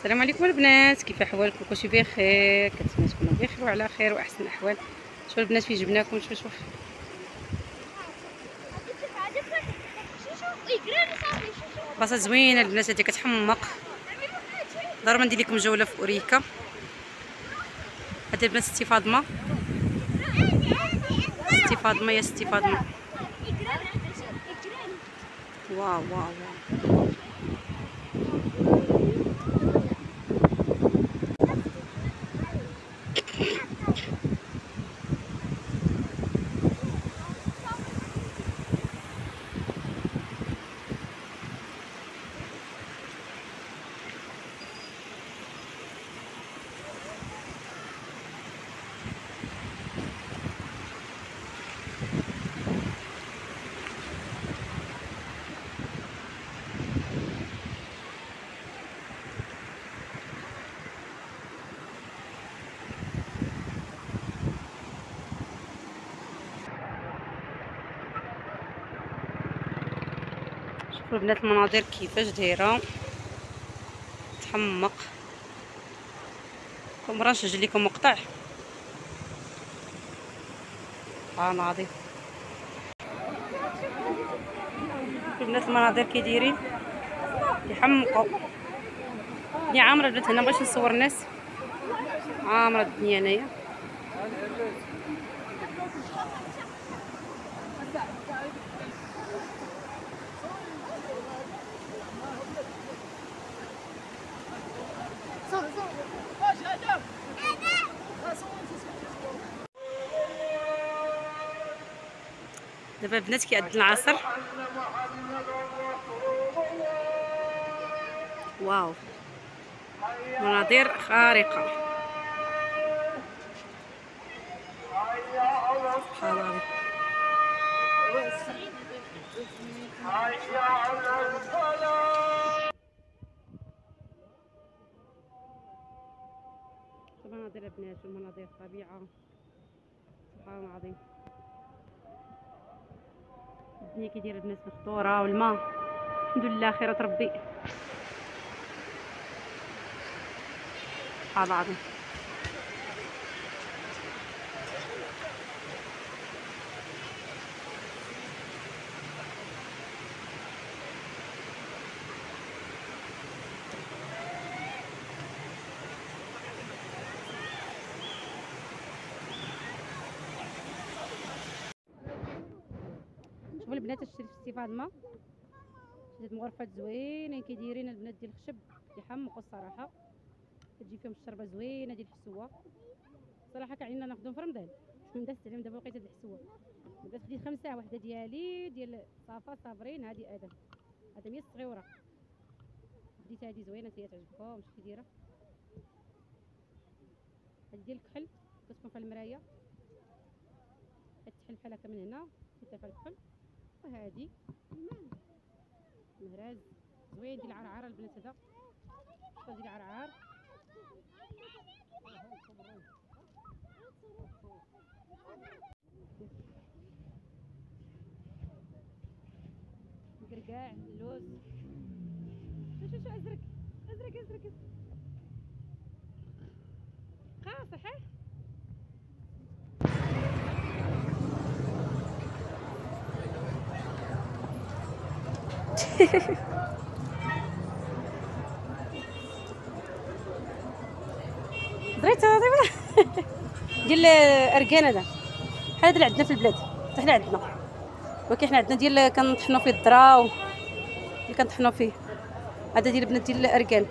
السلام عليكم البنات كيف أحوالكم؟ كلشي بخير كنتمنى تكونوا بخير وعلى خير وأحسن الاحوال شوفوا البنات فين جبناكم؟ شوف شوف. بلاصة زوينة البنات هذه كتحمق. ضروري ندير لكم جولة في أوريكا. هذه البنات ستي فاطمة. ستي فاطمة يا ستي فاطمة. واو واو واو. شوفوا البنات المناظر كيفاش دايرة؟ تحمق. كون مرة نسجل لكم مقطع؟ ها ناضي. البنات المناظر كي دايرين؟ يحمقوا. الدنيا عامرة البنات هنا مبغيتش نصور الناس. عامرة الدنيا هنايا. دابا البنات كيعد العصر. واو. مناظر خارقة. سبحان الله. مناظر البنات والمناظر الطبيعة سبحان العظيم الدنيا كيدير البنات مخطوره والماء. الحمد لله خيرة ربي. سبحان العظيم شوفوا البنات شريت في فاطمة. شريت مغرفات زوينين كيدايرين البنات ديال الخشب كيحمقوا الصراحة. كتجي فيهم الشربة زوينة ديال الحسوة. صراحة كعينا ناخذهم في رمضان. من دازت عليهم دابا لقيت هاد الحسوة. دابا خديت خمسة واحدة ديالي ديال صافا صابرين هادي آدم. آدم هي الصغيرة. خديت هادي زوينة هي تعجبكم كي دايره هادي ديال الكحل كتكون في المرايه كتحل بحال هكا من هنا كتلفها الكحل وهادي مهراز زوين ديال العرعره البنات هذا. شوف ديال العرعار القرقاع اللوز. شو شو أزرق. أزرق أزرق أزرق. خلاص صحيح دريت ديال أركان هذا. بحال هذا اللي عندنا في البلاد. حتى حنا عندنا. ولكن حنا عندنا ديال كنطحنوا فيه الذره. اللي كنطحنوا فيه. هذا ديال البنات ديال الاركان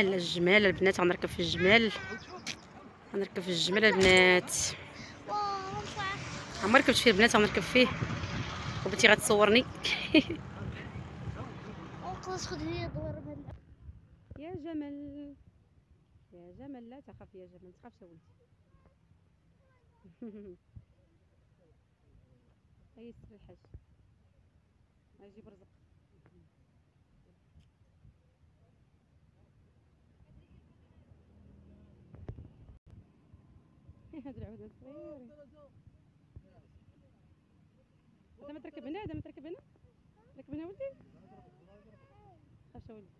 الجمال الجمال البنات غنركب في الجمال. غنركب في الجمال البنات. عمري ركبت فيه البنات غنركب فيه. وبنتي غتصورني. يا جمل يا جمل لا تخاف يا جمل تخافش ولدي. هيا الحاج غيجيب رزق. هاد العود صغير هذا ما تركب هنا هذا ما تركب هنا. تركب هنا ولدي. خاف ولدي.